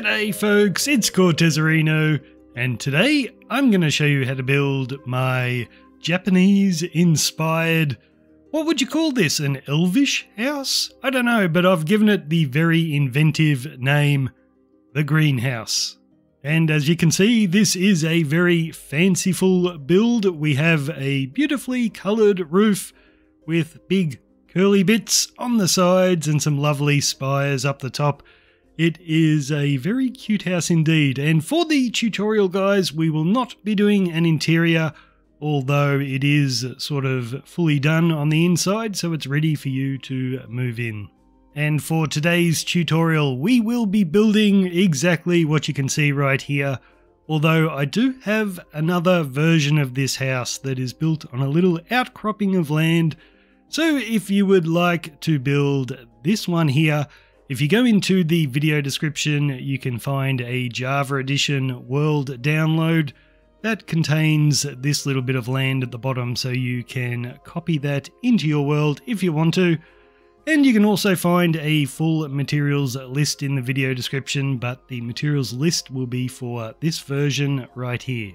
G'day folks, it's Cortezerino, and today I'm going to show you how to build my Japanese inspired, what would you call this, an elvish house? I don't know, but I've given it the very inventive name, the greenhouse. And as you can see, this is a very fanciful build. We have a beautifully coloured roof with big curly bits on the sides and some lovely spires up the top. It is a very cute house indeed, and for the tutorial guys, we will not be doing an interior, although it is sort of fully done on the inside, so it's ready for you to move in. And for today's tutorial, we will be building exactly what you can see right here, although I do have another version of this house that is built on a little outcropping of land. So if you would like to build this one here, if you go into the video description, you can find a Java Edition world download that contains this little bit of land at the bottom so you can copy that into your world if you want to. And you can also find a full materials list in the video description, but the materials list will be for this version right here.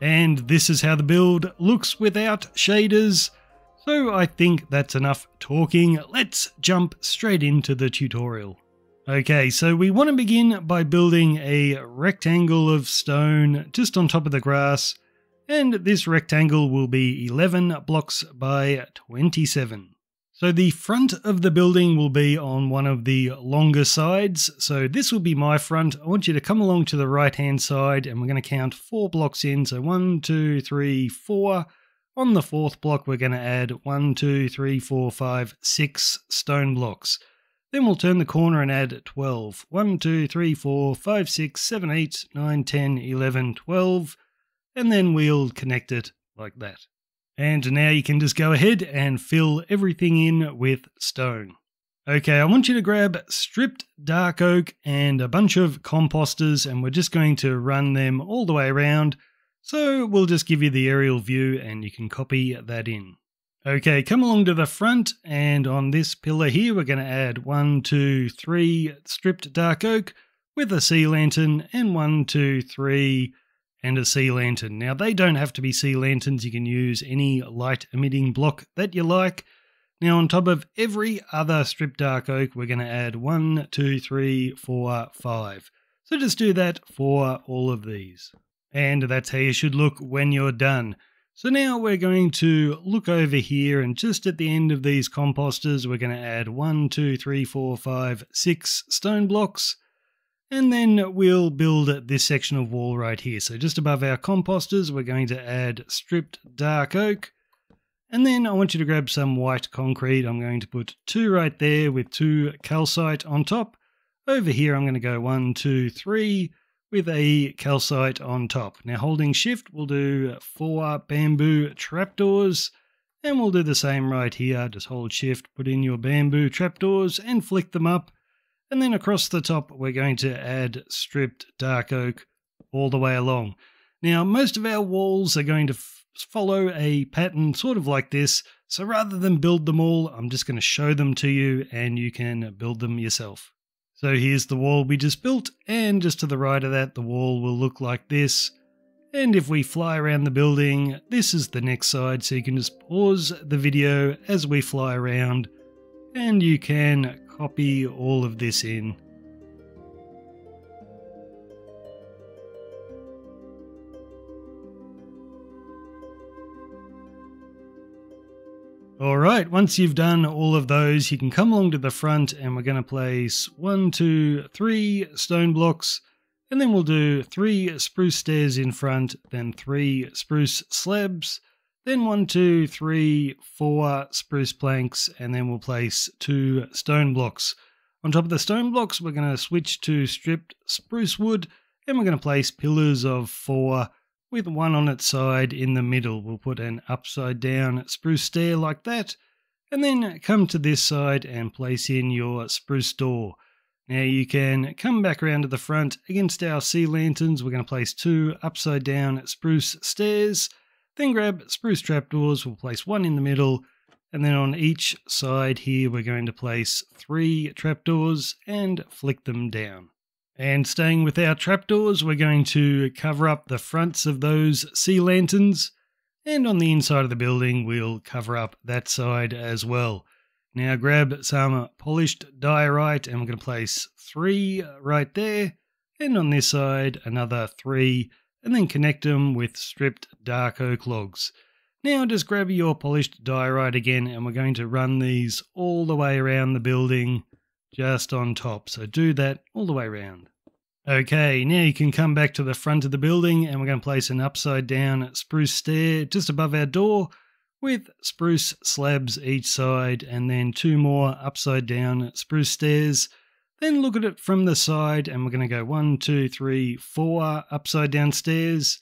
And this is how the build looks without shaders. So I think that's enough talking. Let's jump straight into the tutorial. Okay, so we want to begin by building a rectangle of stone just on top of the grass. And this rectangle will be 11 blocks by 27. So the front of the building will be on one of the longer sides. So this will be my front. I want you to come along to the right hand side and we're going to count four blocks in. So one, two, three, four. On the fourth block, we're going to add one, two, three, four, five, six stone blocks. Then we'll turn the corner and add 12. 1, 2, 3, 4, 5, 6, 7, 8, 9, 10, 11, 12. And then we'll connect it like that. And now you can just go ahead and fill everything in with stone. Okay, I want you to grab stripped dark oak and a bunch of composters and we're just going to run them all the way around so we'll just give you the aerial view and you can copy that in. Okay, come along to the front and on this pillar here we're going to add one, two, three stripped dark oak with a sea lantern and one, two, three and a sea lantern. Now they don't have to be sea lanterns, you can use any light emitting block that you like. Now on top of every other stripped dark oak we're going to add one, two, three, four, five. So just do that for all of these. And that's how you should look when you're done. So now we're going to look over here and just at the end of these composters we're going to add one, two, three, four, five, six stone blocks and then we'll build this section of wall right here. So just above our composters we're going to add stripped dark oak and then I want you to grab some white concrete. I'm going to put two right there with two calcite on top. Over here I'm going to go one, two, three with a calcite on top. Now holding shift we'll do four bamboo trapdoors and we'll do the same right here. Just hold shift, put in your bamboo trapdoors and flick them up. And then across the top we're going to add stripped dark oak all the way along. Now most of our walls are going to follow a pattern sort of like this. So rather than build them all, I'm just going to show them to you and you can build them yourself. So here's the wall we just built, and just to the right of that, the wall will look like this. And if we fly around the building, this is the next side, so you can just pause the video as we fly around, and you can copy all of this in. All right, once you've done all of those, you can come along to the front and we're going to place one, two, three stone blocks, and then we'll do three spruce stairs in front, then three spruce slabs, then one, two, three, four spruce planks, and then we'll place two stone blocks. On top of the stone blocks, we're going to switch to stripped spruce wood, and we're going to place pillars of four with one on its side in the middle. We'll put an upside down spruce stair like that, and then come to this side and place in your spruce door. Now you can come back around to the front against our sea lanterns. We're going to place two upside down spruce stairs, then grab spruce trapdoors. We'll place one in the middle, and then on each side here we're going to place three trapdoors and flick them down. And staying with our trapdoors, we're going to cover up the fronts of those sea lanterns. And on the inside of the building, we'll cover up that side as well. Now grab some polished diorite and we're going to place three right there. And on this side, another three. And then connect them with stripped dark oak logs. Now just grab your polished diorite again and we're going to run these all the way around the building just on top. So do that all the way around. Okay, now you can come back to the front of the building and we're going to place an upside down spruce stair just above our door with spruce slabs each side and then two more upside down spruce stairs. Then look at it from the side and we're going to go one, two, three, four upside down stairs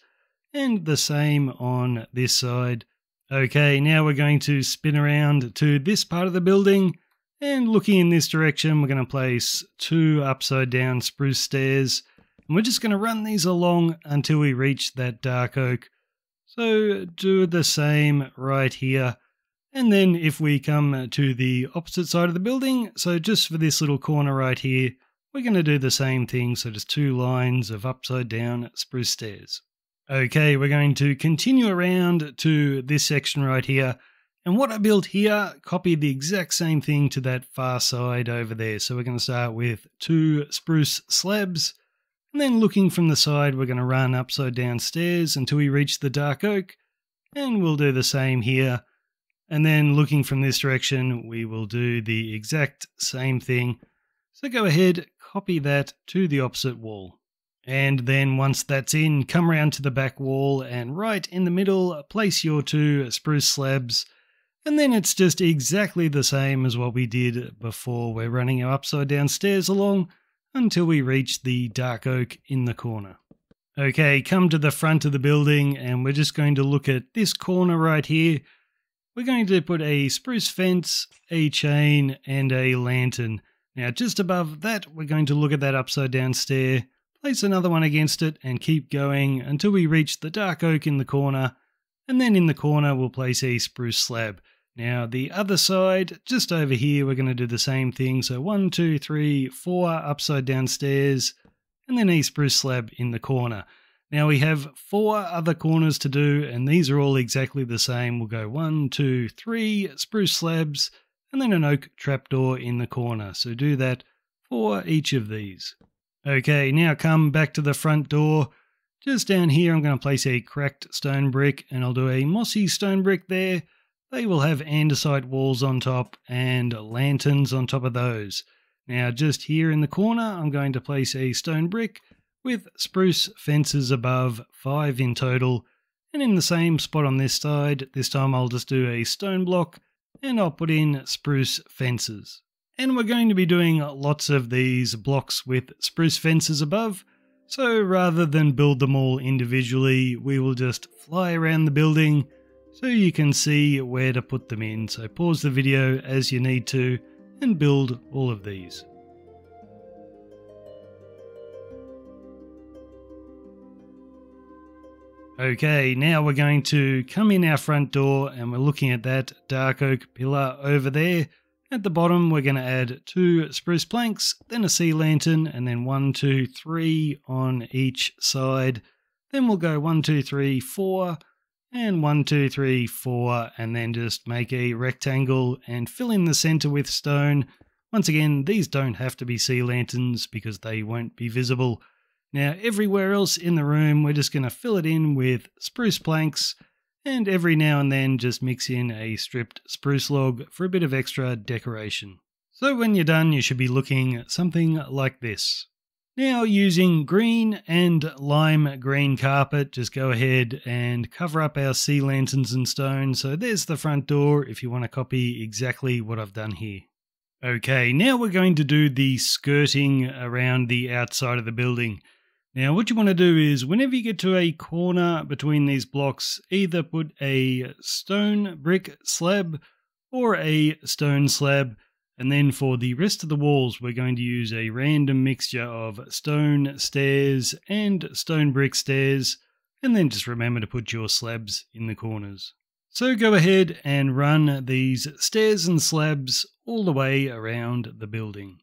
and the same on this side. Okay, now we're going to spin around to this part of the building and looking in this direction, we're going to place two upside down spruce stairs and we're just going to run these along until we reach that dark oak. So do the same right here. And then if we come to the opposite side of the building, so just for this little corner right here, we're going to do the same thing. So just two lines of upside down spruce stairs. Okay, we're going to continue around to this section right here. And what I built here, copied the exact same thing to that far side over there. So we're going to start with two spruce slabs. And then looking from the side, we're going to run upside down stairs until we reach the dark oak. And we'll do the same here. And then looking from this direction, we will do the exact same thing. So go ahead, copy that to the opposite wall. And then once that's in, come around to the back wall and right in the middle, place your two spruce slabs. And then it's just exactly the same as what we did before. We're running our upside down stairs along until we reach the dark oak in the corner. Okay, come to the front of the building and we're just going to look at this corner right here. We're going to put a spruce fence, a chain, and a lantern. Now, just above that, we're going to look at that upside down stair place another one against it, and keep going until we reach the dark oak in the corner, and then in the corner we'll place a spruce slab. Now the other side, just over here, we're going to do the same thing. So one, two, three, four upside down stairs, and then a spruce slab in the corner. Now we have four other corners to do, and these are all exactly the same. We'll go one, two, three spruce slabs, and then an oak trapdoor in the corner. So do that for each of these. Okay, now come back to the front door. Just down here, I'm going to place a cracked stone brick and I'll do a mossy stone brick there. They will have andesite walls on top and lanterns on top of those. Now, just here in the corner, I'm going to place a stone brick with spruce fences above, five in total. And in the same spot on this side, this time I'll just do a stone block and I'll put in spruce fences. And we're going to be doing lots of these blocks with spruce fences above. So rather than build them all individually, we will just fly around the building so you can see where to put them in. So pause the video as you need to and build all of these. Okay, now we're going to come in our front door and we're looking at that dark oak pillar over there. At the bottom, we're going to add two spruce planks, then a sea lantern, and then one, two, three on each side. Then we'll go one, two, three, four, and one, two, three, four, and then just make a rectangle and fill in the center with stone. Once again, these don't have to be sea lanterns because they won't be visible. Now, everywhere else in the room, we're just going to fill it in with spruce planks and every now and then just mix in a stripped spruce log for a bit of extra decoration. So when you're done, you should be looking something like this. Now using green and lime green carpet, just go ahead and cover up our sea lanterns and stone. So there's the front door if you want to copy exactly what I've done here. Okay, now we're going to do the skirting around the outside of the building. Now, what you want to do is whenever you get to a corner between these blocks, either put a stone brick slab or a stone slab. And then for the rest of the walls, we're going to use a random mixture of stone stairs and stone brick stairs. And then just remember to put your slabs in the corners. So go ahead and run these stairs and slabs all the way around the building.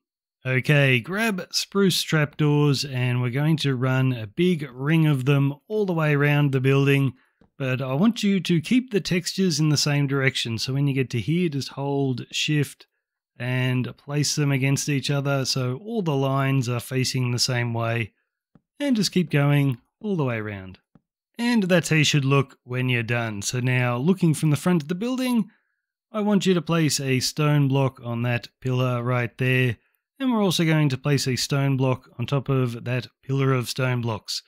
Okay, grab spruce trapdoors and we're going to run a big ring of them all the way around the building. But I want you to keep the textures in the same direction. So when you get to here, just hold shift and place them against each other so all the lines are facing the same way. And just keep going all the way around. And that's how you should look when you're done. So now looking from the front of the building, I want you to place a stone block on that pillar right there and we're also going to place a stone block on top of that pillar of stone blocks.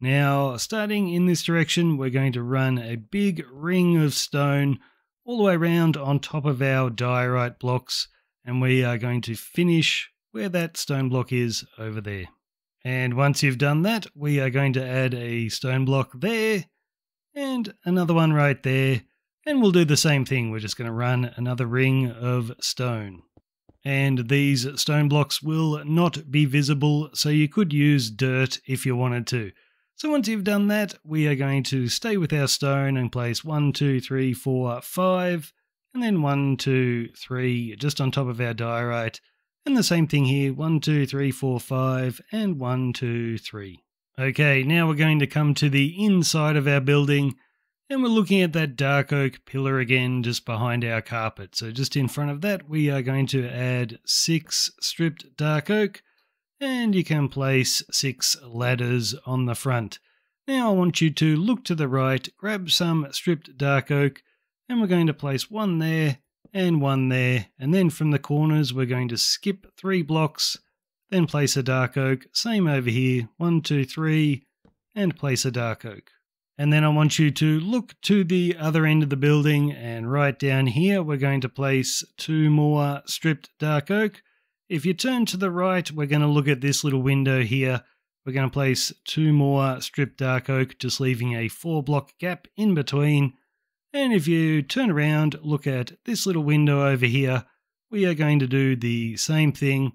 Now, starting in this direction, we're going to run a big ring of stone all the way around on top of our diorite blocks, and we are going to finish where that stone block is over there. And once you've done that, we are going to add a stone block there, and another one right there, and we'll do the same thing. We're just going to run another ring of stone and these stone blocks will not be visible, so you could use dirt if you wanted to. So once you've done that, we are going to stay with our stone and place one, two, three, four, five, and then one, two, three, just on top of our diorite. And the same thing here, one, two, three, four, five, and one, two, three. Okay, now we're going to come to the inside of our building and we're looking at that dark oak pillar again just behind our carpet. So just in front of that, we are going to add six stripped dark oak and you can place six ladders on the front. Now I want you to look to the right, grab some stripped dark oak, and we're going to place one there and one there. And then from the corners, we're going to skip three blocks, then place a dark oak. Same over here, one, two, three, and place a dark oak. And then I want you to look to the other end of the building and right down here, we're going to place two more stripped dark oak. If you turn to the right, we're going to look at this little window here. We're going to place two more stripped dark oak, just leaving a four block gap in between. And if you turn around, look at this little window over here, we are going to do the same thing.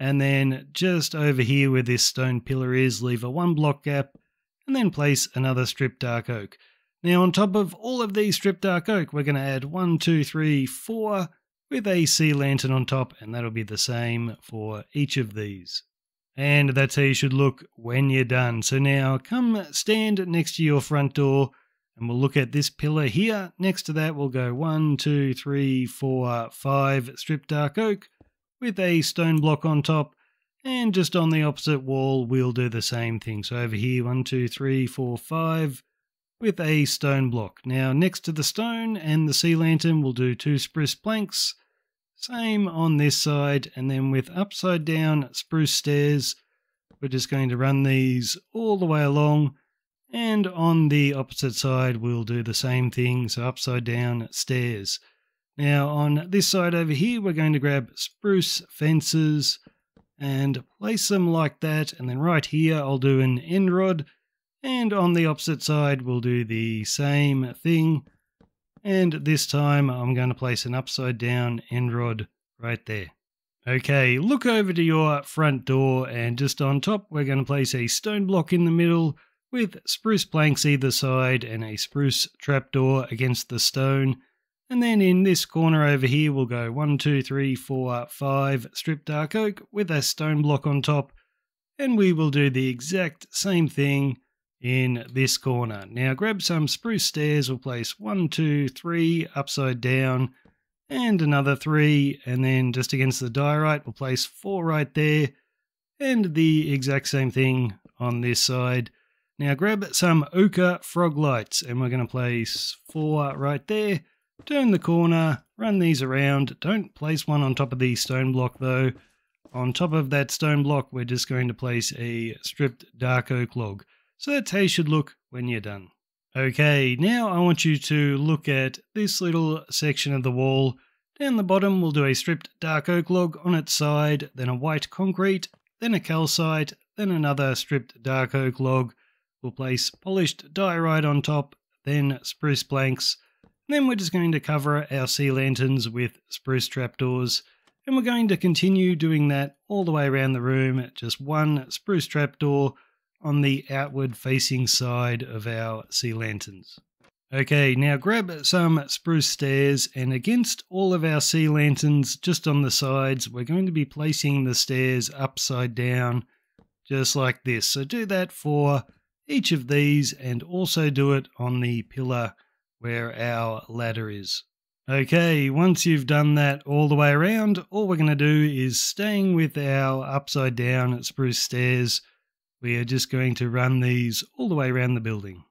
And then just over here where this stone pillar is, leave a one block gap and then place another strip dark oak. Now on top of all of these strip dark oak, we're going to add one, two, three, four with a sea lantern on top, and that'll be the same for each of these. And that's how you should look when you're done. So now come stand next to your front door and we'll look at this pillar here. Next to that, we'll go one, two, three, four, five strip dark oak with a stone block on top. And just on the opposite wall, we'll do the same thing. So over here, one, two, three, four, five, with a stone block. Now, next to the stone and the sea lantern, we'll do two spruce planks. Same on this side, and then with upside down spruce stairs, we're just going to run these all the way along. And on the opposite side, we'll do the same thing, so upside down stairs. Now, on this side over here, we're going to grab spruce fences and place them like that. And then right here, I'll do an end rod. And on the opposite side, we'll do the same thing. And this time, I'm going to place an upside down end rod right there. Okay, look over to your front door, and just on top, we're going to place a stone block in the middle with spruce planks either side and a spruce trapdoor against the stone. And then in this corner over here, we'll go one, two, three, four, five strip dark oak with a stone block on top. And we will do the exact same thing in this corner. Now grab some spruce stairs, we'll place one, two, three upside down and another three. And then just against the diorite, we'll place four right there and the exact same thing on this side. Now grab some ochre frog lights and we're going to place four right there Turn the corner, run these around. Don't place one on top of the stone block though. On top of that stone block, we're just going to place a stripped dark oak log. So that's how you should look when you're done. Okay, now I want you to look at this little section of the wall. Down the bottom, we'll do a stripped dark oak log on its side, then a white concrete, then a calcite, then another stripped dark oak log. We'll place polished diorite on top, then spruce planks, then we're just going to cover our sea lanterns with spruce trapdoors. And we're going to continue doing that all the way around the room, just one spruce trapdoor on the outward facing side of our sea lanterns. Okay, now grab some spruce stairs and against all of our sea lanterns just on the sides, we're going to be placing the stairs upside down just like this. So do that for each of these and also do it on the pillar where our ladder is. Okay, once you've done that all the way around, all we're going to do is staying with our upside down spruce stairs. We are just going to run these all the way around the building.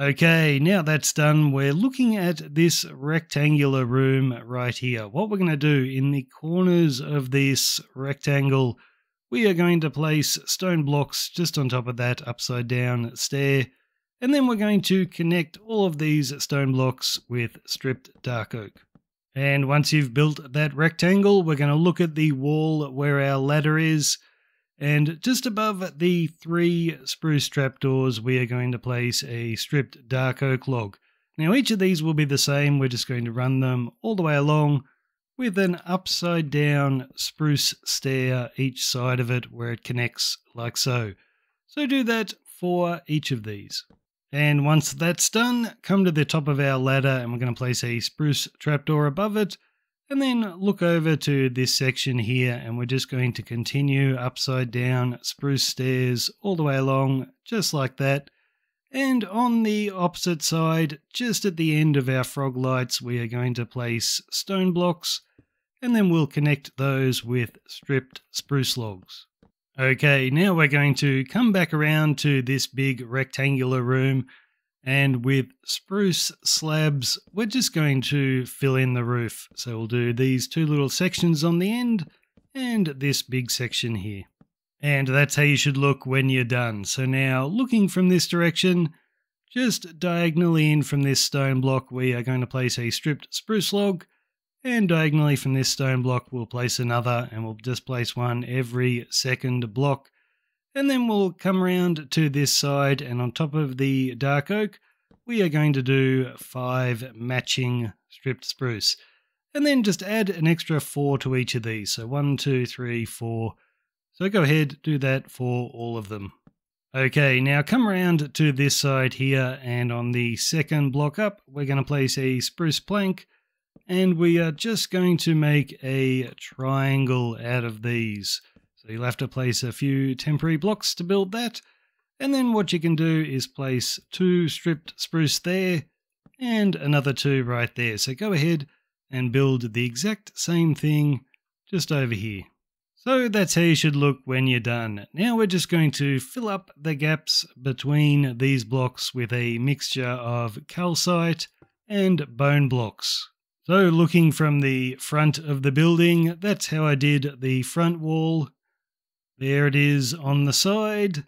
Okay, now that's done, we're looking at this rectangular room right here. What we're going to do in the corners of this rectangle, we are going to place stone blocks just on top of that upside down stair and then we're going to connect all of these stone blocks with stripped dark oak. And once you've built that rectangle, we're going to look at the wall where our ladder is. And just above the three spruce trapdoors, we are going to place a stripped dark oak log. Now each of these will be the same, we're just going to run them all the way along with an upside down spruce stair each side of it where it connects like so. So do that for each of these. And once that's done, come to the top of our ladder and we're going to place a spruce trapdoor above it. And then look over to this section here and we're just going to continue upside down spruce stairs all the way along, just like that. And on the opposite side, just at the end of our frog lights, we are going to place stone blocks and then we'll connect those with stripped spruce logs. Okay, now we're going to come back around to this big rectangular room and with spruce slabs, we're just going to fill in the roof. So we'll do these two little sections on the end and this big section here. And that's how you should look when you're done. So now looking from this direction, just diagonally in from this stone block, we are going to place a stripped spruce log and diagonally from this stone block, we'll place another and we'll just place one every second block. And then we'll come around to this side and on top of the dark oak, we are going to do five matching stripped spruce. And then just add an extra four to each of these. So one, two, three, four. So go ahead, do that for all of them. Okay, now come around to this side here and on the second block up, we're going to place a spruce plank and we are just going to make a triangle out of these. So you'll have to place a few temporary blocks to build that. And then what you can do is place two stripped spruce there and another two right there. So go ahead and build the exact same thing just over here. So that's how you should look when you're done. Now we're just going to fill up the gaps between these blocks with a mixture of calcite and bone blocks. So looking from the front of the building, that's how I did the front wall. There it is on the side.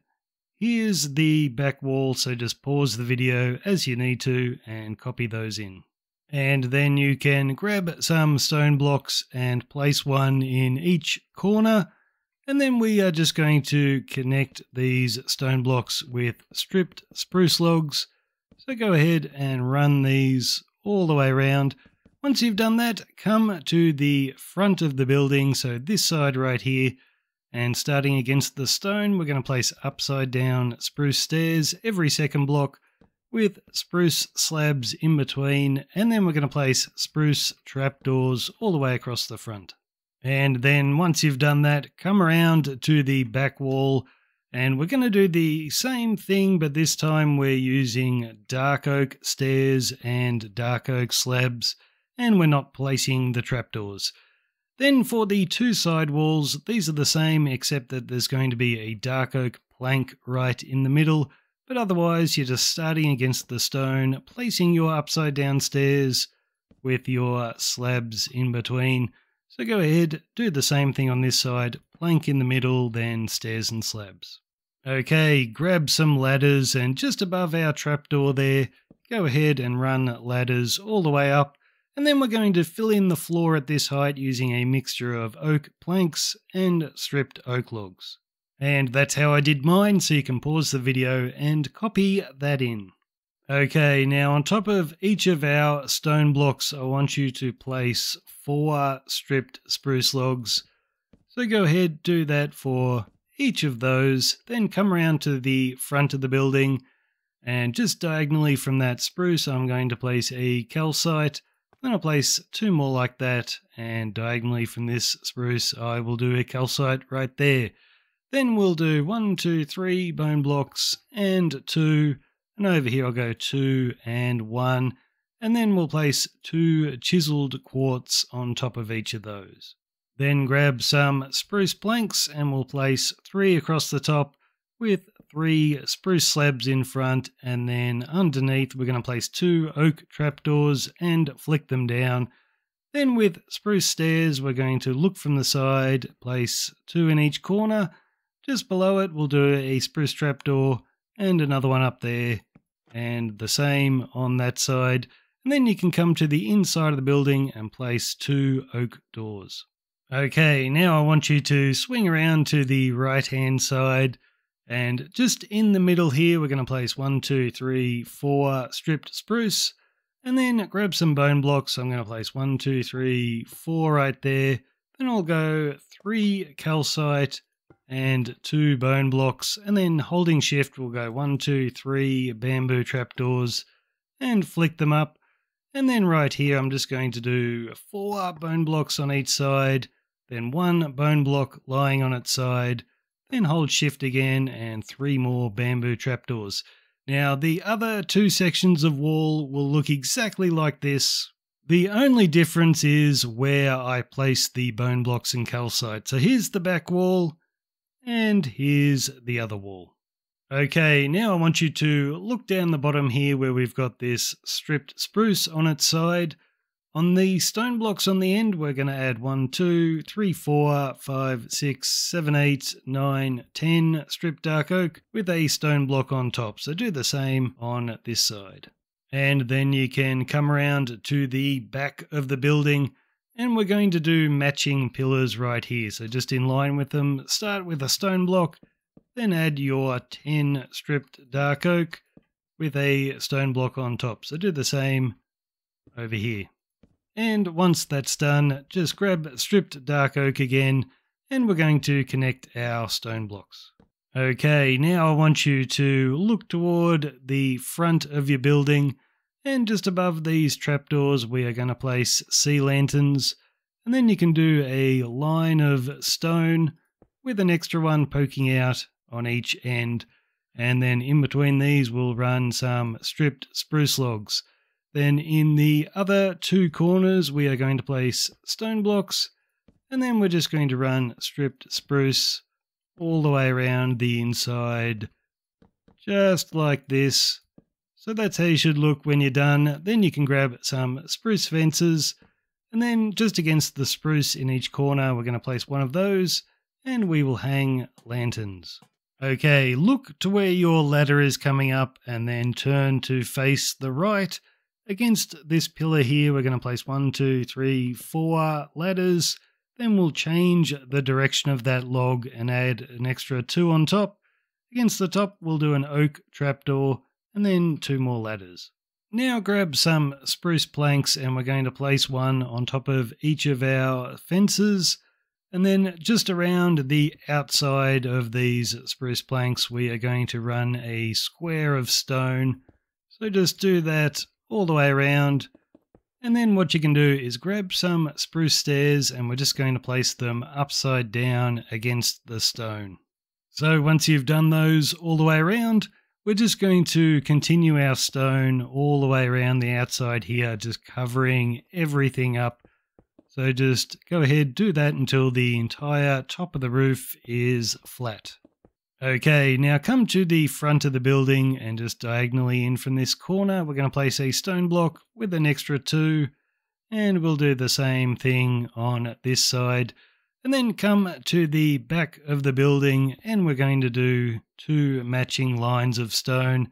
Here's the back wall, so just pause the video as you need to and copy those in. And then you can grab some stone blocks and place one in each corner. And then we are just going to connect these stone blocks with stripped spruce logs. So go ahead and run these all the way around. Once you've done that, come to the front of the building, so this side right here, and starting against the stone, we're going to place upside down spruce stairs every second block with spruce slabs in between, and then we're going to place spruce trapdoors all the way across the front. And then once you've done that, come around to the back wall, and we're going to do the same thing, but this time we're using dark oak stairs and dark oak slabs and we're not placing the trapdoors. Then for the two side walls, these are the same except that there's going to be a dark oak plank right in the middle, but otherwise you're just starting against the stone, placing your upside down stairs with your slabs in between. So go ahead, do the same thing on this side, plank in the middle, then stairs and slabs. Okay, grab some ladders and just above our trapdoor there, go ahead and run ladders all the way up and then we're going to fill in the floor at this height using a mixture of oak planks and stripped oak logs. And that's how I did mine, so you can pause the video and copy that in. Okay, now on top of each of our stone blocks, I want you to place four stripped spruce logs. So go ahead, do that for each of those, then come around to the front of the building And just diagonally from that spruce, I'm going to place a calcite. Then I'll place two more like that, and diagonally from this spruce, I will do a calcite right there. Then we'll do one, two, three bone blocks, and two, and over here I'll go two and one, and then we'll place two chiseled quartz on top of each of those. Then grab some spruce planks and we'll place three across the top with three spruce slabs in front and then underneath we're going to place two oak trapdoors and flick them down. Then with spruce stairs we're going to look from the side, place two in each corner. Just below it we'll do a spruce trapdoor and another one up there and the same on that side. And then you can come to the inside of the building and place two oak doors. Okay, now I want you to swing around to the right hand side and just in the middle here, we're going to place one, two, three, four stripped spruce and then grab some bone blocks. I'm going to place one, two, three, four right there. Then I'll go three calcite and two bone blocks and then holding shift we'll go one, two, three bamboo trapdoors and flick them up. And then right here, I'm just going to do four bone blocks on each side then one bone block lying on its side, then hold shift again and three more bamboo trapdoors. Now the other two sections of wall will look exactly like this. The only difference is where I place the bone blocks and calcite. So here's the back wall and here's the other wall. Okay, now I want you to look down the bottom here where we've got this stripped spruce on its side. On the stone blocks on the end, we're going to add 1, 2, 3, 4, 5, 6, 7, 8, 9, 10 stripped dark oak with a stone block on top. So do the same on this side. And then you can come around to the back of the building and we're going to do matching pillars right here. So just in line with them, start with a stone block, then add your 10 stripped dark oak with a stone block on top. So do the same over here. And once that's done, just grab stripped dark oak again, and we're going to connect our stone blocks. Okay, now I want you to look toward the front of your building, and just above these trapdoors, we are going to place sea lanterns, and then you can do a line of stone with an extra one poking out on each end, and then in between these, we'll run some stripped spruce logs. Then in the other two corners, we are going to place stone blocks, and then we're just going to run stripped spruce all the way around the inside, just like this. So that's how you should look when you're done. Then you can grab some spruce fences, and then just against the spruce in each corner, we're going to place one of those, and we will hang lanterns. Okay, look to where your ladder is coming up, and then turn to face the right Against this pillar here, we're going to place one, two, three, four ladders. Then we'll change the direction of that log and add an extra two on top. Against the top, we'll do an oak trapdoor and then two more ladders. Now grab some spruce planks and we're going to place one on top of each of our fences. And then just around the outside of these spruce planks, we are going to run a square of stone. So just do that all the way around. And then what you can do is grab some spruce stairs and we're just going to place them upside down against the stone. So once you've done those all the way around, we're just going to continue our stone all the way around the outside here, just covering everything up. So just go ahead, do that until the entire top of the roof is flat. Okay, now come to the front of the building and just diagonally in from this corner, we're going to place a stone block with an extra two, and we'll do the same thing on this side. And then come to the back of the building, and we're going to do two matching lines of stone.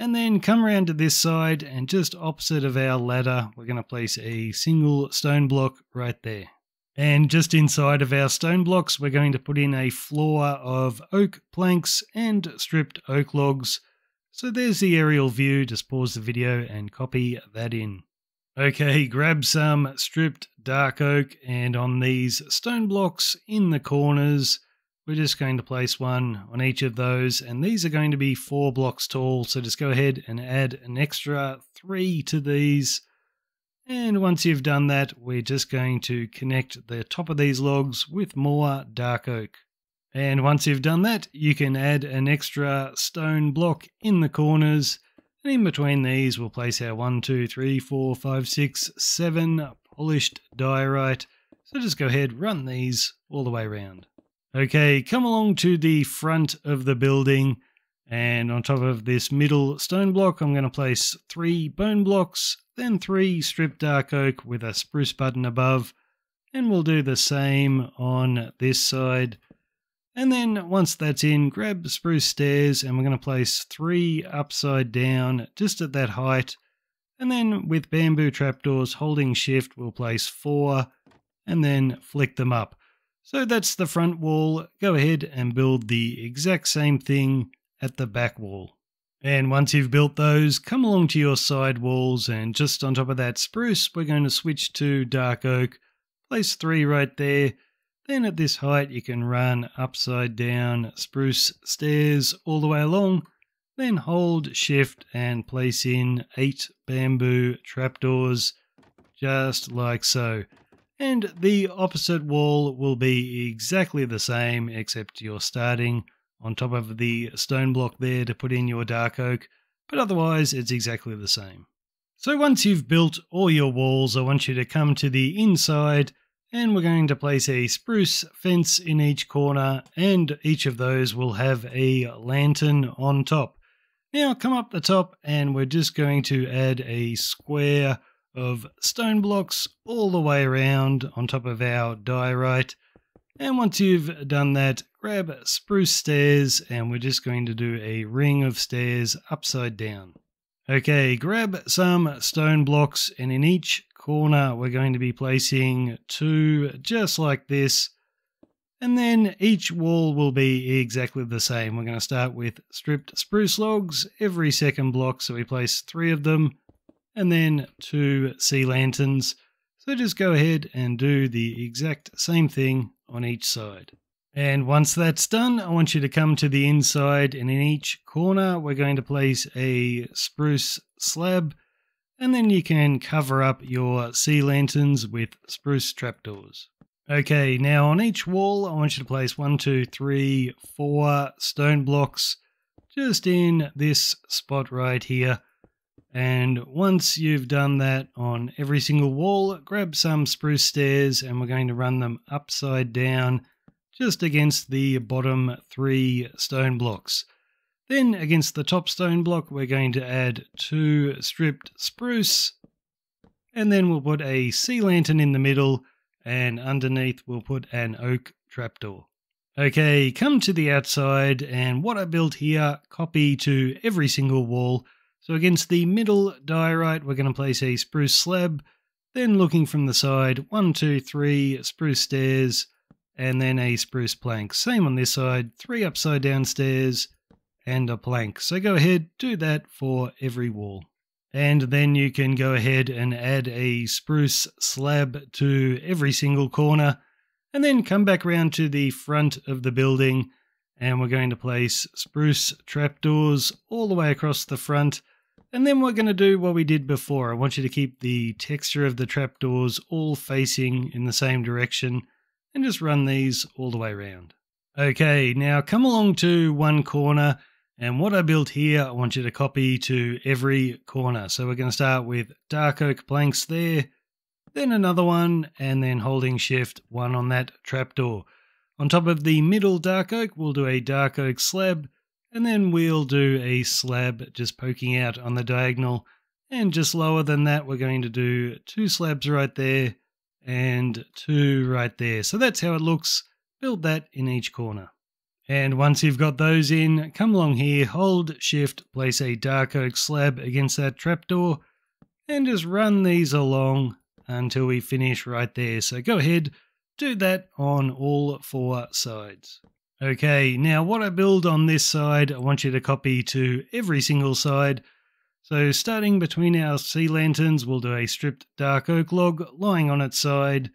And then come around to this side, and just opposite of our ladder, we're going to place a single stone block right there. And just inside of our stone blocks, we're going to put in a floor of oak planks and stripped oak logs. So there's the aerial view. Just pause the video and copy that in. Okay, grab some stripped dark oak and on these stone blocks in the corners, we're just going to place one on each of those, and these are going to be four blocks tall. So just go ahead and add an extra three to these. And once you've done that, we're just going to connect the top of these logs with more dark oak. And once you've done that, you can add an extra stone block in the corners. And in between these, we'll place our one, two, three, four, five, six, seven polished diorite. So just go ahead, run these all the way around. Okay, come along to the front of the building. And on top of this middle stone block, I'm going to place three bone blocks, then three stripped dark oak with a spruce button above. And we'll do the same on this side. And then once that's in, grab spruce stairs and we're going to place three upside down just at that height. And then with bamboo trapdoors holding shift, we'll place four and then flick them up. So that's the front wall. Go ahead and build the exact same thing at the back wall. And once you've built those, come along to your side walls and just on top of that spruce, we're going to switch to dark oak. Place three right there. Then at this height, you can run upside down spruce stairs all the way along. Then hold shift and place in eight bamboo trapdoors, just like so. And the opposite wall will be exactly the same, except you're starting on top of the stone block there to put in your dark oak, but otherwise it's exactly the same. So once you've built all your walls, I want you to come to the inside and we're going to place a spruce fence in each corner and each of those will have a lantern on top. Now come up the top and we're just going to add a square of stone blocks all the way around on top of our diorite. And once you've done that, grab spruce stairs and we're just going to do a ring of stairs upside down. Okay, grab some stone blocks and in each corner we're going to be placing two just like this. And then each wall will be exactly the same. We're going to start with stripped spruce logs every second block. So we place three of them and then two sea lanterns. So just go ahead and do the exact same thing on each side. And once that's done, I want you to come to the inside and in each corner we're going to place a spruce slab and then you can cover up your sea lanterns with spruce trapdoors. Okay, now on each wall I want you to place one, two, three, four stone blocks just in this spot right here. And once you've done that on every single wall, grab some spruce stairs and we're going to run them upside down just against the bottom three stone blocks. Then against the top stone block, we're going to add two stripped spruce. And then we'll put a sea lantern in the middle and underneath we'll put an oak trapdoor. Okay, come to the outside and what I built here, copy to every single wall so against the middle diorite, we're going to place a spruce slab, then looking from the side, one, two, three spruce stairs, and then a spruce plank. Same on this side, three upside down stairs, and a plank. So go ahead, do that for every wall. And then you can go ahead and add a spruce slab to every single corner, and then come back around to the front of the building, and we're going to place spruce trapdoors all the way across the front, and then we're going to do what we did before. I want you to keep the texture of the trapdoors all facing in the same direction and just run these all the way around. Okay, now come along to one corner and what I built here, I want you to copy to every corner. So we're going to start with dark oak planks there, then another one, and then holding shift, one on that trapdoor. On top of the middle dark oak, we'll do a dark oak slab, and then we'll do a slab just poking out on the diagonal. And just lower than that, we're going to do two slabs right there and two right there. So that's how it looks. Build that in each corner. And once you've got those in, come along here, hold shift, place a dark oak slab against that trapdoor, and just run these along until we finish right there. So go ahead, do that on all four sides. Okay, now what I build on this side, I want you to copy to every single side. So starting between our sea lanterns, we'll do a stripped dark oak log lying on its side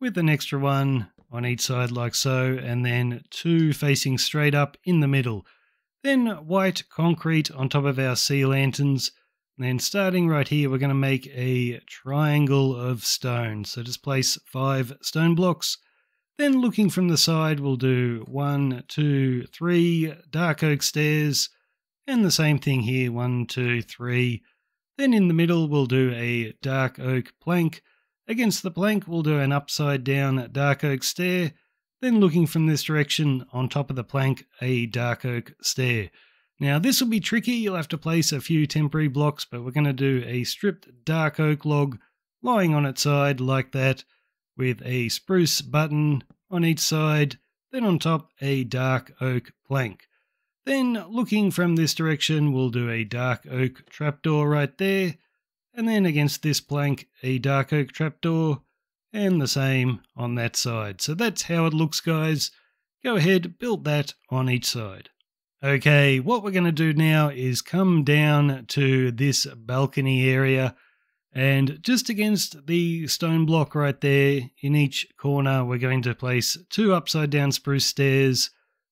with an extra one on each side like so, and then two facing straight up in the middle. Then white concrete on top of our sea lanterns. And then starting right here, we're going to make a triangle of stone. So just place five stone blocks. Then looking from the side, we'll do one, two, three dark oak stairs. And the same thing here, one, two, three. Then in the middle, we'll do a dark oak plank. Against the plank, we'll do an upside down dark oak stair. Then looking from this direction, on top of the plank, a dark oak stair. Now this will be tricky, you'll have to place a few temporary blocks, but we're going to do a stripped dark oak log lying on its side like that, with a spruce button on each side, then on top a dark oak plank. Then looking from this direction, we'll do a dark oak trapdoor right there, and then against this plank, a dark oak trapdoor, and the same on that side. So that's how it looks, guys. Go ahead, build that on each side. Okay, what we're going to do now is come down to this balcony area and just against the stone block right there in each corner we're going to place two upside down spruce stairs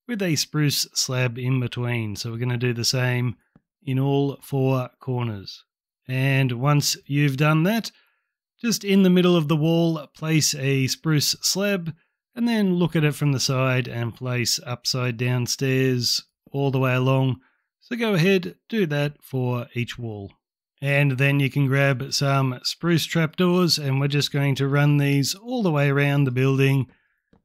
with a spruce slab in between. So we're going to do the same in all four corners. And once you've done that, just in the middle of the wall, place a spruce slab and then look at it from the side and place upside down stairs all the way along. So go ahead, do that for each wall. And then you can grab some spruce trapdoors and we're just going to run these all the way around the building.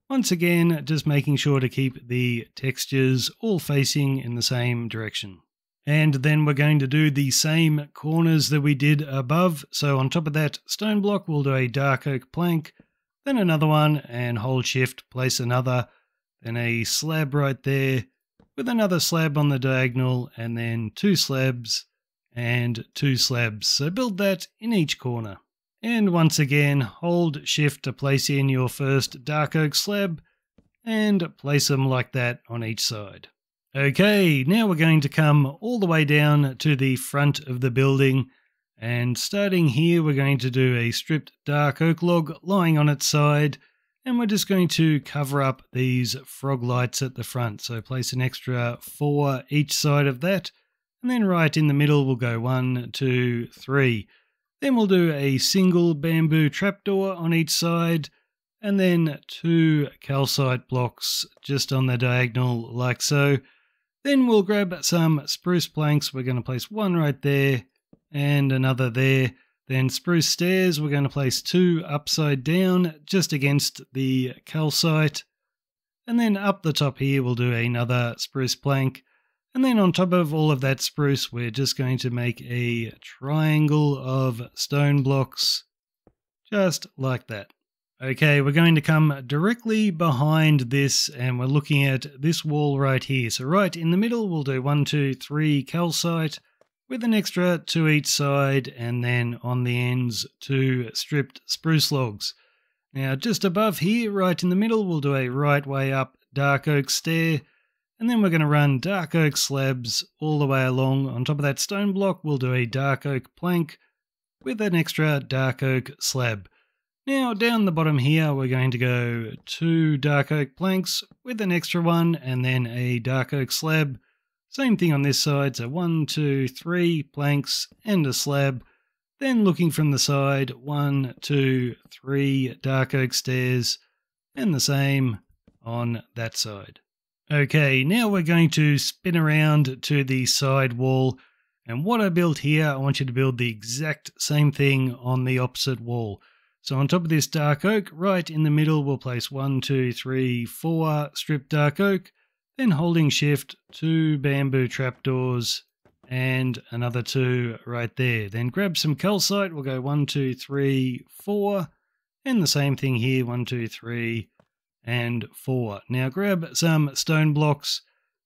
Once again, just making sure to keep the textures all facing in the same direction. And then we're going to do the same corners that we did above. So on top of that stone block, we'll do a dark oak plank, then another one, and hold shift, place another, then a slab right there, with another slab on the diagonal, and then two slabs, and two slabs. So build that in each corner. And once again, hold shift to place in your first dark oak slab, and place them like that on each side. Okay, now we're going to come all the way down to the front of the building. And starting here, we're going to do a stripped dark oak log lying on its side. And we're just going to cover up these frog lights at the front. So place an extra four each side of that. And then right in the middle, we'll go one, two, three. Then we'll do a single bamboo trapdoor on each side. And then two calcite blocks just on the diagonal like so. Then we'll grab some spruce planks. We're going to place one right there and another there. Then spruce stairs, we're going to place two upside down just against the calcite. And then up the top here, we'll do another spruce plank. And then on top of all of that spruce, we're just going to make a triangle of stone blocks, just like that. Okay, we're going to come directly behind this and we're looking at this wall right here. So right in the middle, we'll do one, two, three calcite with an extra to each side and then on the ends two stripped spruce logs. Now just above here, right in the middle, we'll do a right way up dark oak stair and then we're going to run dark oak slabs all the way along. On top of that stone block, we'll do a dark oak plank with an extra dark oak slab. Now down the bottom here we're going to go two dark oak planks with an extra one and then a dark oak slab. Same thing on this side, so one, two, three planks and a slab. Then looking from the side, one, two, three dark oak stairs and the same on that side. Okay, now we're going to spin around to the side wall and what I built here, I want you to build the exact same thing on the opposite wall. So on top of this dark oak, right in the middle, we'll place one, two, three, four strip dark oak, then holding shift, two bamboo trapdoors, and another two right there. Then grab some calcite, we'll go one, two, three, four, and the same thing here, one, two, three, and four. Now grab some stone blocks,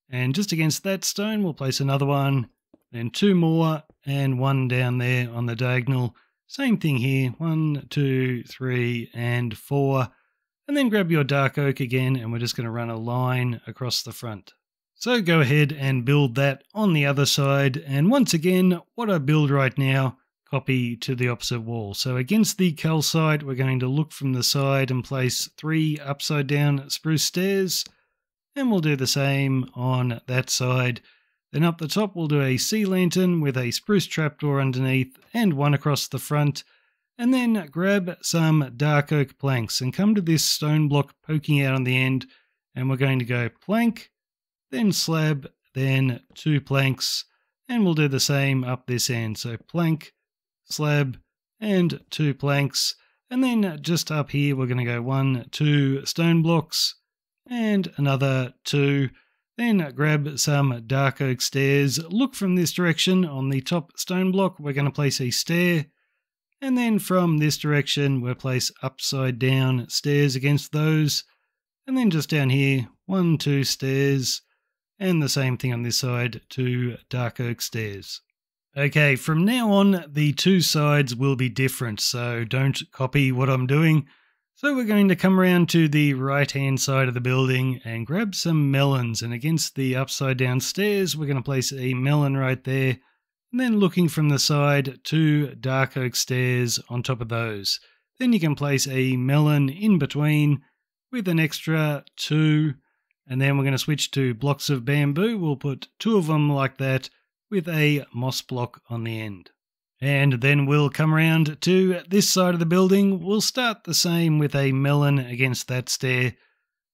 and just against that stone, we'll place another one, then two more, and one down there on the diagonal, same thing here, one, two, three, and four. And then grab your dark oak again, and we're just going to run a line across the front. So go ahead and build that on the other side. And once again, what I build right now copy to the opposite wall. So against the calcite, we're going to look from the side and place three upside down spruce stairs. And we'll do the same on that side. Then up the top, we'll do a sea lantern with a spruce trapdoor underneath and one across the front. And then grab some dark oak planks and come to this stone block poking out on the end. And we're going to go plank, then slab, then two planks. And we'll do the same up this end. So plank, slab, and two planks. And then just up here, we're going to go one, two stone blocks, and another two. Then grab some dark oak stairs. Look from this direction on the top stone block. We're going to place a stair. And then from this direction, we'll place upside down stairs against those. And then just down here, one, two stairs. And the same thing on this side, two dark oak stairs. Okay, from now on, the two sides will be different, so don't copy what I'm doing. So we're going to come around to the right hand side of the building and grab some melons, and against the upside down stairs, we're going to place a melon right there, and then looking from the side, two dark oak stairs on top of those. Then you can place a melon in between with an extra two, and then we're going to switch to blocks of bamboo. We'll put two of them like that with a moss block on the end. And then we'll come around to this side of the building. We'll start the same with a melon against that stair,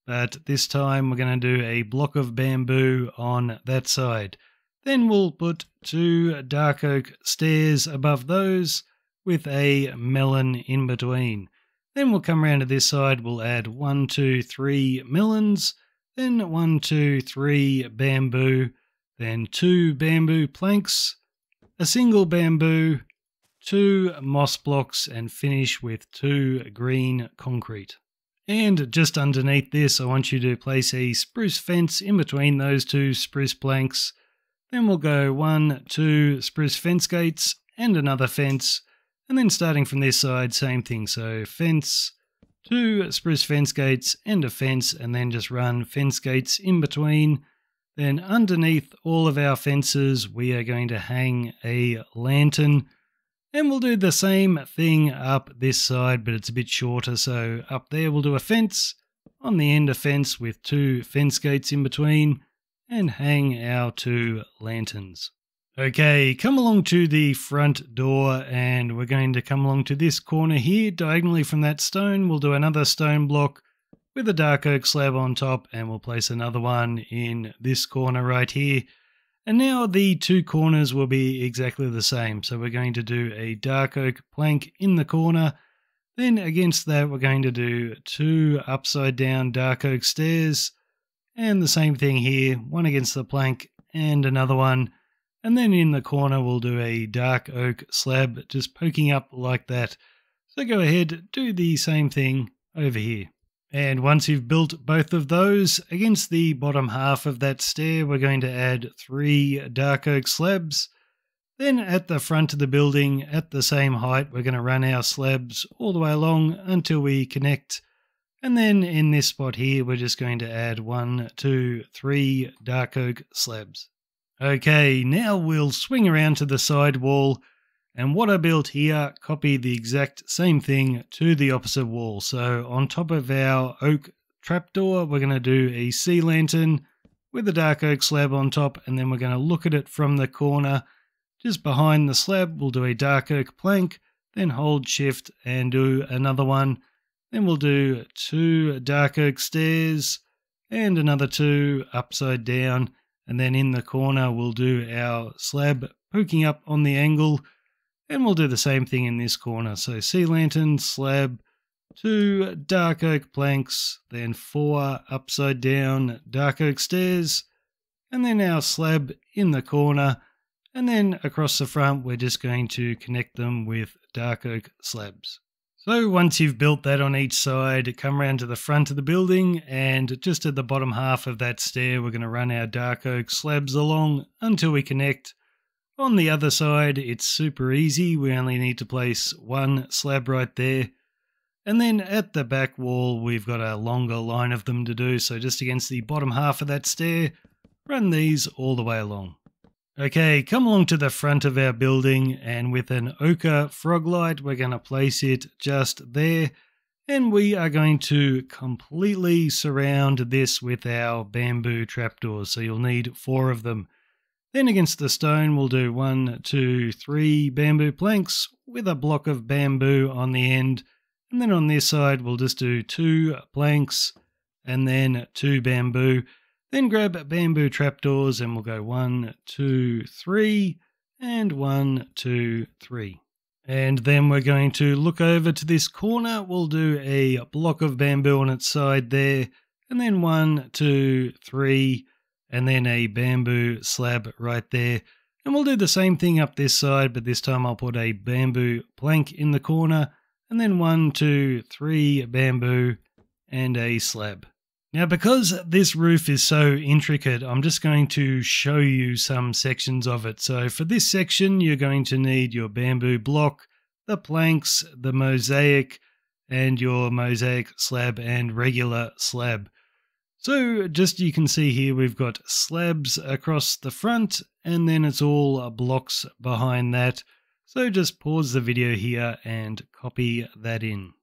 but this time we're going to do a block of bamboo on that side. Then we'll put two dark oak stairs above those with a melon in between. Then we'll come around to this side, we'll add one, two, three melons, then one, two, three bamboo, then two bamboo planks, a single bamboo, two moss blocks, and finish with two green concrete. And just underneath this, I want you to place a spruce fence in between those two spruce planks. Then we'll go one, two spruce fence gates, and another fence. And then starting from this side, same thing. So fence, two spruce fence gates, and a fence, and then just run fence gates in between then underneath all of our fences, we are going to hang a lantern. And we'll do the same thing up this side, but it's a bit shorter. So up there, we'll do a fence. On the end, a fence with two fence gates in between. And hang our two lanterns. Okay, come along to the front door, and we're going to come along to this corner here. Diagonally from that stone, we'll do another stone block with a dark oak slab on top and we'll place another one in this corner right here. And now the two corners will be exactly the same. So we're going to do a dark oak plank in the corner. Then against that, we're going to do two upside down dark oak stairs. And the same thing here, one against the plank and another one. And then in the corner, we'll do a dark oak slab just poking up like that. So go ahead, do the same thing over here. And once you've built both of those, against the bottom half of that stair, we're going to add three dark oak slabs. Then at the front of the building, at the same height, we're going to run our slabs all the way along until we connect. And then in this spot here, we're just going to add one, two, three dark oak slabs. Okay, now we'll swing around to the side wall and what I built here, copy the exact same thing to the opposite wall. So on top of our oak trapdoor, we're going to do a sea lantern with a dark oak slab on top, and then we're going to look at it from the corner. Just behind the slab, we'll do a dark oak plank, then hold shift and do another one. Then we'll do two dark oak stairs and another two upside down. And then in the corner, we'll do our slab poking up on the angle and we'll do the same thing in this corner. So sea lantern, slab, two dark oak planks, then four upside down dark oak stairs, and then our slab in the corner. And then across the front, we're just going to connect them with dark oak slabs. So once you've built that on each side, come around to the front of the building and just at the bottom half of that stair, we're going to run our dark oak slabs along until we connect on the other side, it's super easy. We only need to place one slab right there. And then at the back wall, we've got a longer line of them to do. So just against the bottom half of that stair, run these all the way along. Okay, come along to the front of our building and with an ochre frog light, we're going to place it just there. And we are going to completely surround this with our bamboo trapdoors. So you'll need four of them. Then against the stone, we'll do one, two, three bamboo planks with a block of bamboo on the end. And then on this side, we'll just do two planks and then two bamboo. Then grab bamboo trapdoors and we'll go one, two, three, and one, two, three. And then we're going to look over to this corner. We'll do a block of bamboo on its side there, and then one, two, three, and then a bamboo slab right there. And we'll do the same thing up this side, but this time I'll put a bamboo plank in the corner, and then one, two, three bamboo, and a slab. Now, because this roof is so intricate, I'm just going to show you some sections of it. So for this section, you're going to need your bamboo block, the planks, the mosaic, and your mosaic slab and regular slab. So just you can see here, we've got slabs across the front, and then it's all uh, blocks behind that. So just pause the video here and copy that in.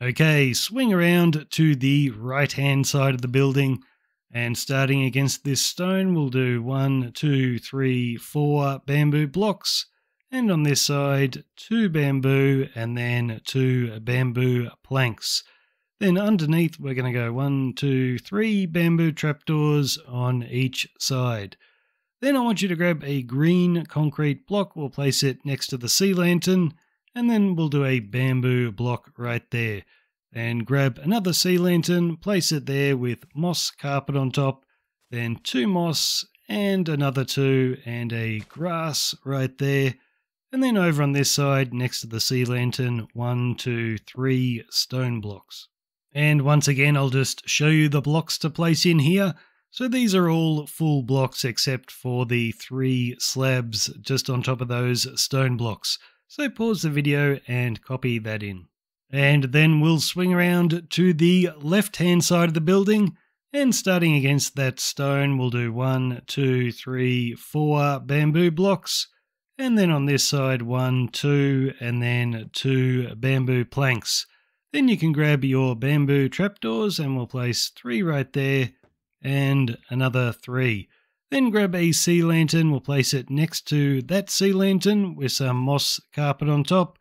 Okay, swing around to the right hand side of the building and starting against this stone, we'll do one, two, three, four bamboo blocks. And on this side, two bamboo and then two bamboo planks. Then underneath, we're going to go one, two, three bamboo trapdoors on each side. Then I want you to grab a green concrete block. We'll place it next to the sea lantern and then we'll do a bamboo block right there. And grab another sea lantern, place it there with moss carpet on top, then two moss and another two, and a grass right there. And then over on this side, next to the sea lantern, one, two, three stone blocks. And once again, I'll just show you the blocks to place in here. So these are all full blocks except for the three slabs just on top of those stone blocks. So pause the video and copy that in. And then we'll swing around to the left hand side of the building. And starting against that stone, we'll do one, two, three, four bamboo blocks. And then on this side, one, two, and then two bamboo planks. Then you can grab your bamboo trapdoors and we'll place three right there and another three. Then grab a sea lantern, we'll place it next to that sea lantern with some moss carpet on top.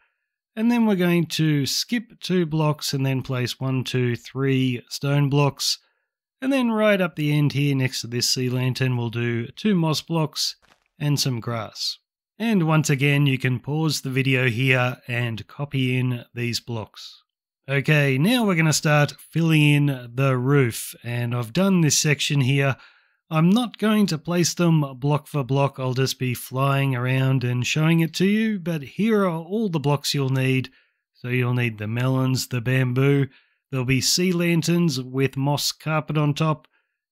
And then we're going to skip two blocks and then place one, two, three stone blocks. And then right up the end here next to this sea lantern, we'll do two moss blocks and some grass. And once again, you can pause the video here and copy in these blocks. Okay, now we're going to start filling in the roof. And I've done this section here I'm not going to place them block for block, I'll just be flying around and showing it to you, but here are all the blocks you'll need. So you'll need the melons, the bamboo, there'll be sea lanterns with moss carpet on top,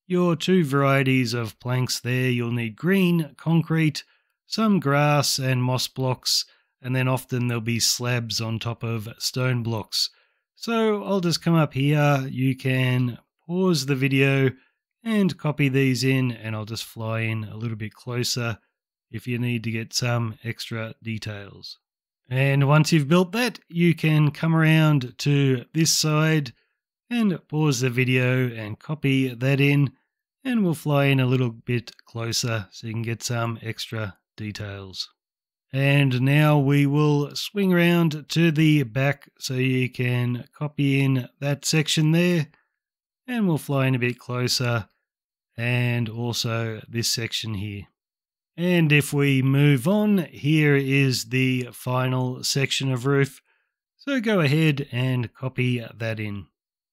your two varieties of planks there, you'll need green, concrete, some grass and moss blocks, and then often there'll be slabs on top of stone blocks. So I'll just come up here, you can pause the video, and copy these in and I'll just fly in a little bit closer if you need to get some extra details. And once you've built that, you can come around to this side and pause the video and copy that in and we'll fly in a little bit closer so you can get some extra details. And now we will swing around to the back so you can copy in that section there and we'll fly in a bit closer and also this section here. And if we move on, here is the final section of roof. So go ahead and copy that in.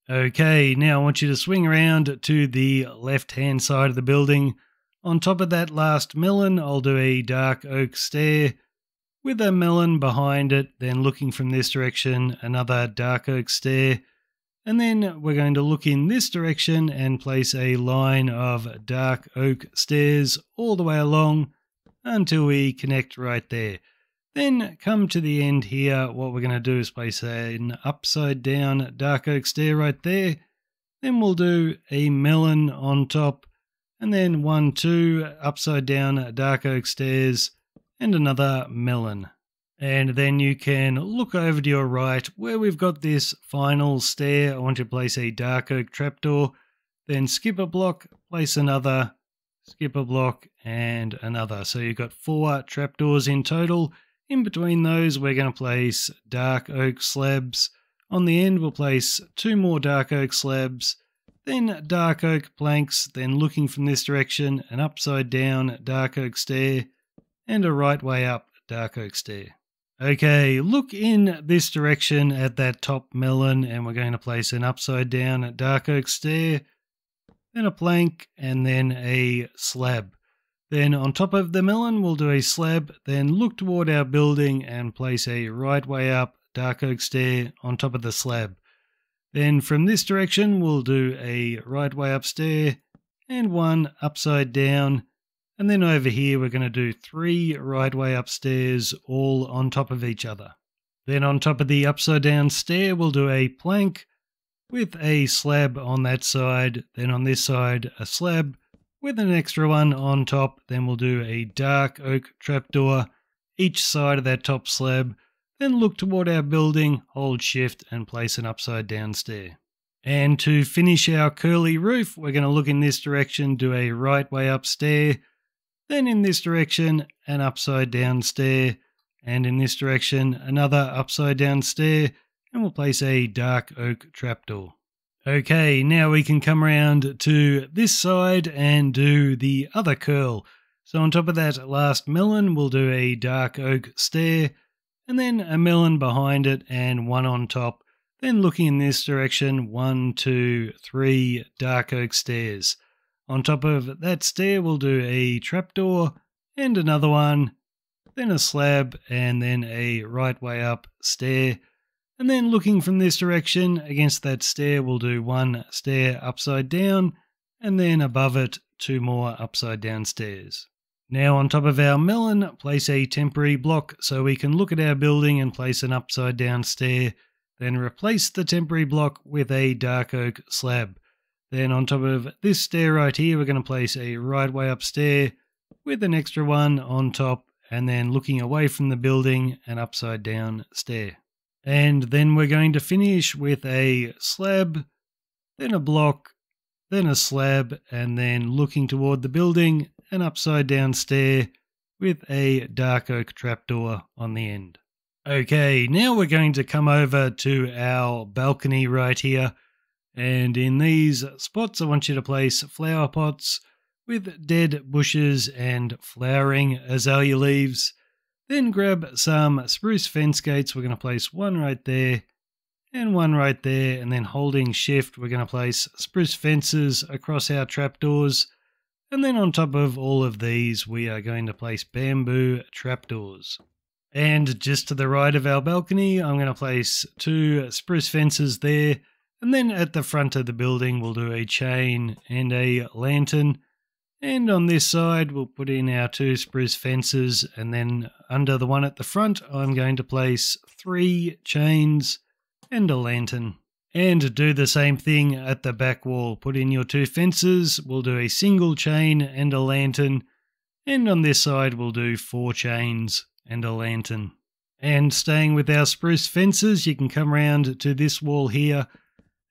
Okay, now I want you to swing around to the left hand side of the building. On top of that last melon, I'll do a dark oak stair with a melon behind it, then looking from this direction, another dark oak stair and then we're going to look in this direction and place a line of dark oak stairs all the way along until we connect right there. Then come to the end here, what we're going to do is place an upside down dark oak stair right there. Then we'll do a melon on top and then one, two upside down dark oak stairs, and another melon. And then you can look over to your right where we've got this final stair. I want to place a dark oak trapdoor, then skip a block, place another, skip a block, and another. So you've got four trapdoors in total. In between those, we're going to place dark oak slabs. On the end, we'll place two more dark oak slabs, then dark oak planks, then looking from this direction, an upside down dark oak stair, and a right way up dark oak stair. Okay, look in this direction at that top melon, and we're going to place an upside down dark oak stair, then a plank, and then a slab. Then on top of the melon, we'll do a slab, then look toward our building and place a right way up dark oak stair on top of the slab. Then from this direction, we'll do a right way upstairs and one upside down and then over here, we're going to do three right way upstairs, all on top of each other. Then on top of the upside down stair, we'll do a plank with a slab on that side. Then on this side, a slab with an extra one on top. Then we'll do a dark oak trapdoor each side of that top slab. Then look toward our building, hold shift and place an upside down stair. And to finish our curly roof, we're going to look in this direction, do a right way up stair, then in this direction, an upside down stair, and in this direction, another upside down stair, and we'll place a dark oak trapdoor. Okay, now we can come around to this side and do the other curl. So on top of that last melon, we'll do a dark oak stair, and then a melon behind it and one on top. Then looking in this direction, one, two, three dark oak stairs. On top of that stair, we'll do a trapdoor and another one, then a slab, and then a right way up stair. And then looking from this direction against that stair, we'll do one stair upside down, and then above it, two more upside down stairs. Now, on top of our melon, place a temporary block so we can look at our building and place an upside down stair. Then replace the temporary block with a dark oak slab. Then on top of this stair right here, we're going to place a right way up stair with an extra one on top and then looking away from the building, an upside down stair. And then we're going to finish with a slab, then a block, then a slab, and then looking toward the building, an upside down stair with a dark oak trapdoor on the end. Okay, now we're going to come over to our balcony right here and in these spots, I want you to place flower pots with dead bushes and flowering azalea leaves. Then grab some spruce fence gates. We're going to place one right there and one right there. And then holding shift, we're going to place spruce fences across our trapdoors. And then on top of all of these, we are going to place bamboo trapdoors. And just to the right of our balcony, I'm going to place two spruce fences there and then at the front of the building, we'll do a chain and a lantern. And on this side, we'll put in our two spruce fences. And then under the one at the front, I'm going to place three chains and a lantern. And do the same thing at the back wall. Put in your two fences. We'll do a single chain and a lantern. And on this side, we'll do four chains and a lantern. And staying with our spruce fences, you can come around to this wall here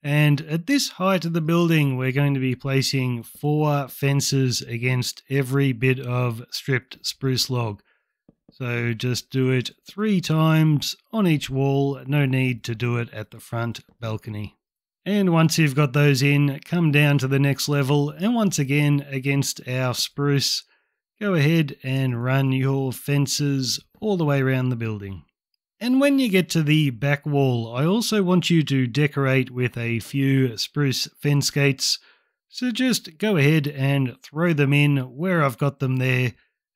and at this height of the building, we're going to be placing four fences against every bit of stripped spruce log. So just do it three times on each wall, no need to do it at the front balcony. And once you've got those in, come down to the next level, and once again against our spruce, go ahead and run your fences all the way around the building. And when you get to the back wall, I also want you to decorate with a few spruce fence gates. So just go ahead and throw them in where I've got them there.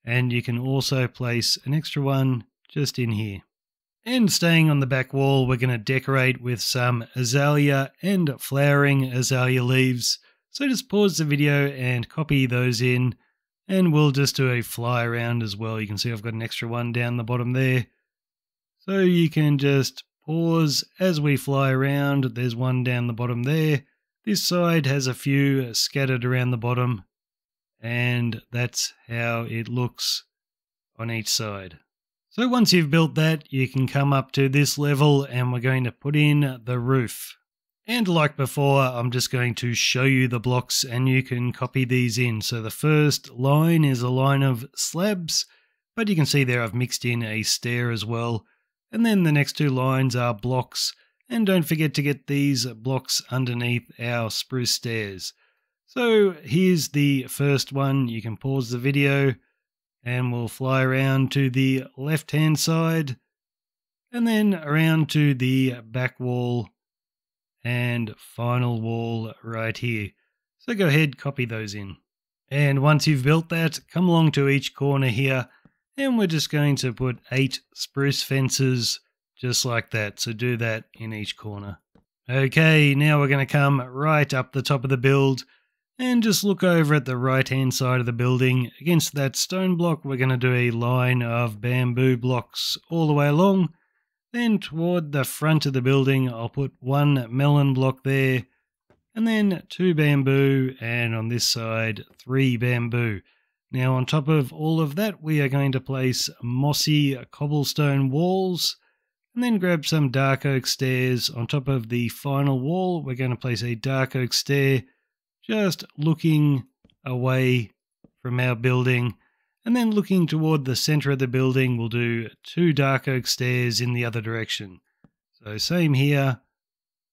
And you can also place an extra one just in here. And staying on the back wall, we're going to decorate with some azalea and flowering azalea leaves. So just pause the video and copy those in. And we'll just do a fly around as well. You can see I've got an extra one down the bottom there. So you can just pause as we fly around. There's one down the bottom there. This side has a few scattered around the bottom. And that's how it looks on each side. So once you've built that, you can come up to this level and we're going to put in the roof. And like before, I'm just going to show you the blocks and you can copy these in. So the first line is a line of slabs, but you can see there I've mixed in a stair as well. And then the next two lines are blocks. And don't forget to get these blocks underneath our spruce stairs. So here's the first one. You can pause the video and we'll fly around to the left hand side and then around to the back wall and final wall right here. So go ahead, copy those in. And once you've built that, come along to each corner here and we're just going to put eight spruce fences just like that. So do that in each corner. Okay, now we're going to come right up the top of the build and just look over at the right hand side of the building. Against that stone block, we're going to do a line of bamboo blocks all the way along. Then toward the front of the building, I'll put one melon block there, and then two bamboo, and on this side, three bamboo. Now, on top of all of that, we are going to place mossy cobblestone walls, and then grab some dark oak stairs. On top of the final wall, we're going to place a dark oak stair just looking away from our building. And then looking toward the center of the building, we'll do two dark oak stairs in the other direction. So same here,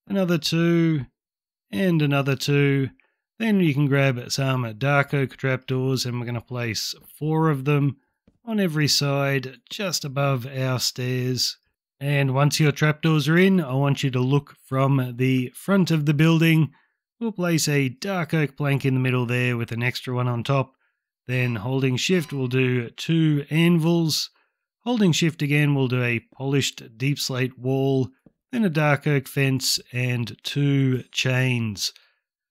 another two, and another two. Then you can grab some dark oak trapdoors, and we're going to place four of them on every side just above our stairs. And once your trapdoors are in, I want you to look from the front of the building We'll place a dark oak plank in the middle there with an extra one on top. Then holding shift, we'll do two anvils. Holding shift again, we'll do a polished deep slate wall, then a dark oak fence, and two chains.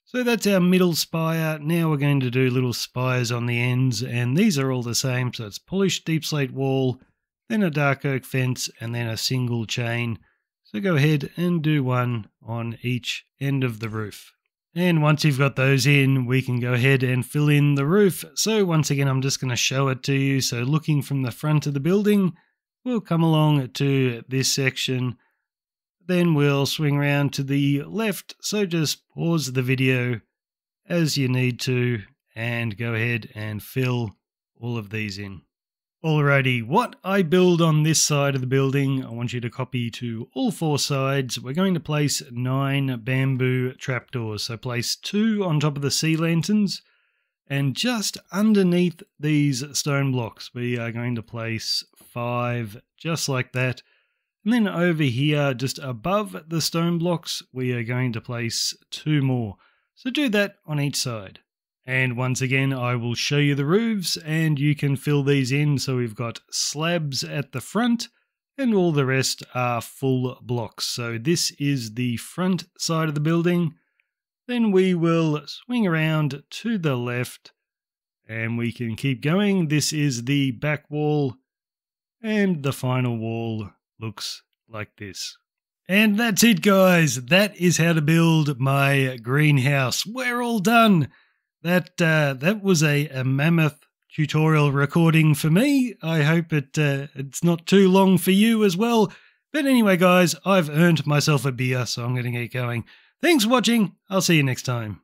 So that's our middle spire. Now we're going to do little spires on the ends, and these are all the same. So it's polished deep slate wall, then a dark oak fence, and then a single chain. So go ahead and do one on each end of the roof. And once you've got those in, we can go ahead and fill in the roof. So once again, I'm just going to show it to you. So looking from the front of the building, we'll come along to this section. Then we'll swing around to the left. So just pause the video as you need to and go ahead and fill all of these in. Alrighty, what I build on this side of the building, I want you to copy to all four sides. We're going to place nine bamboo trapdoors. So place two on top of the sea lanterns, and just underneath these stone blocks, we are going to place five, just like that. And then over here, just above the stone blocks, we are going to place two more. So do that on each side. And once again, I will show you the roofs and you can fill these in. So we've got slabs at the front and all the rest are full blocks. So this is the front side of the building. Then we will swing around to the left and we can keep going. This is the back wall and the final wall looks like this. And that's it guys. That is how to build my greenhouse. We're all done. That uh, that was a, a mammoth tutorial recording for me. I hope it uh, it's not too long for you as well. But anyway, guys, I've earned myself a beer, so I'm going to get going. Thanks for watching. I'll see you next time.